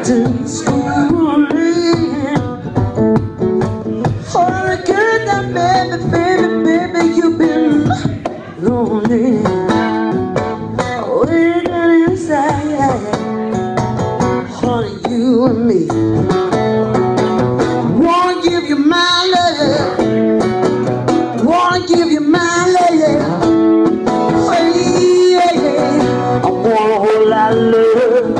mountain schooling. For a good baby, baby, baby, you've been lonely. Honey, you and me. Wanna give you my love. Wanna give you my love. Oh, yeah. I want love.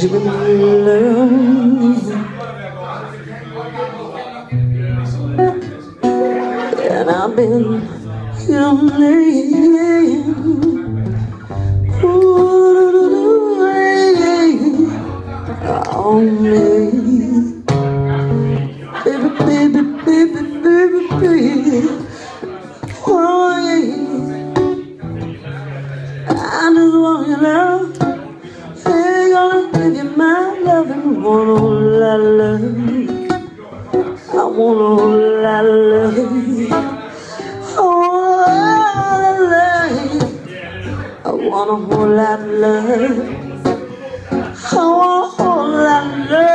And I've been lonely. On me, baby, baby, baby, baby, baby. Oh, yeah. I just want your love. Love want a whole lot of love. I want a whole lot of love. I want a whole lot of love. I want a whole lot